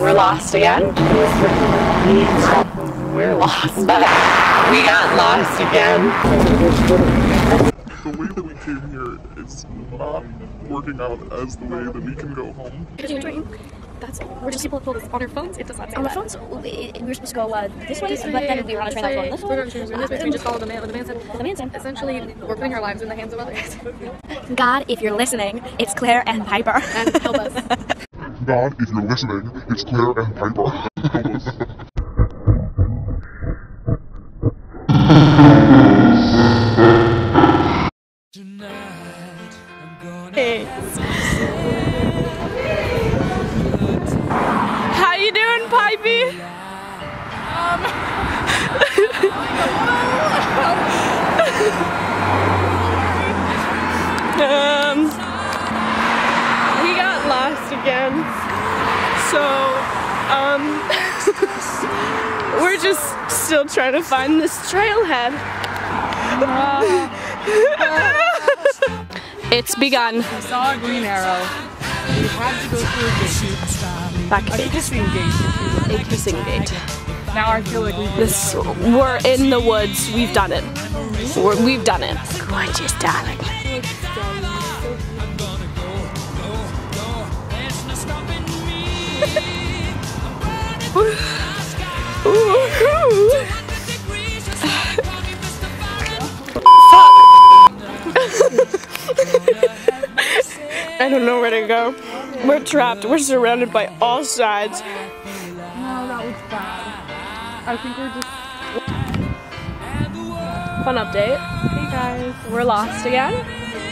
we're lost again. We're lost. but we got lost again. The way that we came here is not working out as the way that we can go home. That's we're just able to pull this on our phones. It does not say On the that. phones, we we were supposed to go uh, this way, This but then we were on a train that was going this way. going to change this way. We just follow the man. What the man said. The man said, Essentially, we're putting our lives in the hands of others. God, if you're listening, it's Claire and Piper. and help us. God, if you're listening, it's Claire and Piper. Help us. How you doing, Pipey? Um, we again. So, um, we're just still trying to find this trailhead. it's begun. We saw a green arrow. We had to go through a gate. Back A kissing gate. a kissing gate. Now I feel like we This we're in the woods. We've done it. We're, we've done it. Gorgeous, darling. I don't know where to go. We're trapped. We're surrounded by all sides. No, that was bad. I think we're just. Fun update. Hey guys. We're lost again.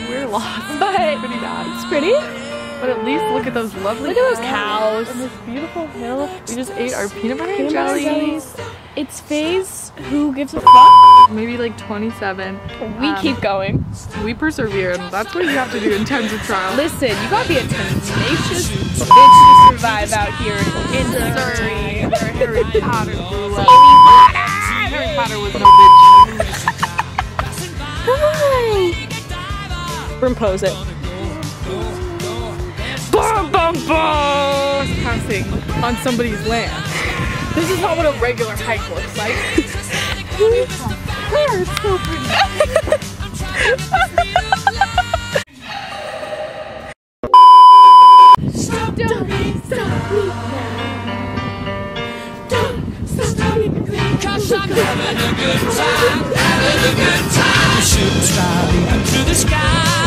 We're lost, but Pretty bad. it's pretty. But at least look at those lovely Look at those cows. And this beautiful hill. We just ate our peanut butter and Peanut butter jelly. jellies. It's Faze who gives a fuck. Maybe like 27. We Um, keep going. We persevere. and That's what you have to do in times of trial. Listen, you gotta be a tenacious bitch to survive out here in Surrey. Where Harry Potter grew up. Harry Potter was no bitch. Impose it. On somebody's land. This is not what a regular hike looks like. Claire, so pretty. Cause I'm having a good time, having a good time. Shooting star leaping through the sky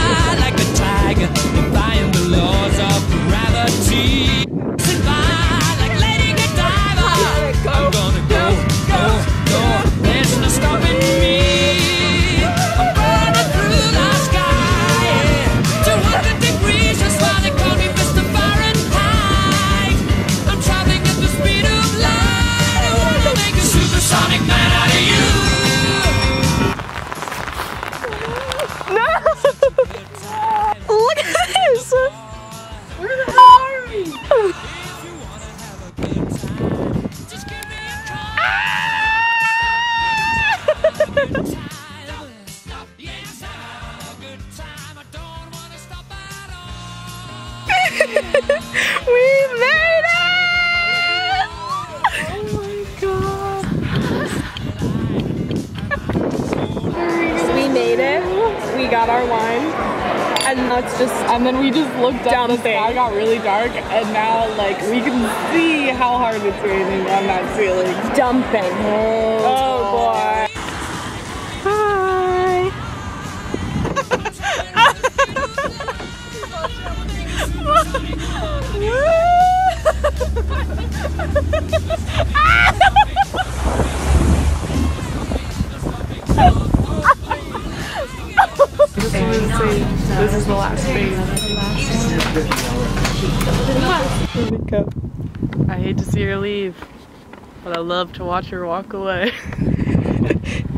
Look at this. Where the hell are we? Just give me a call. Yes, have a good time. I don't wanna stop at all. We made it! Oh my god. we made it. We got our wine. And that's just And then we just looked up, the sky got really dark, and now like we can see how hard it's raining on that ceiling. dumping. Oh, boy. Last phase. I hate to see her leave, but I love to watch her walk away.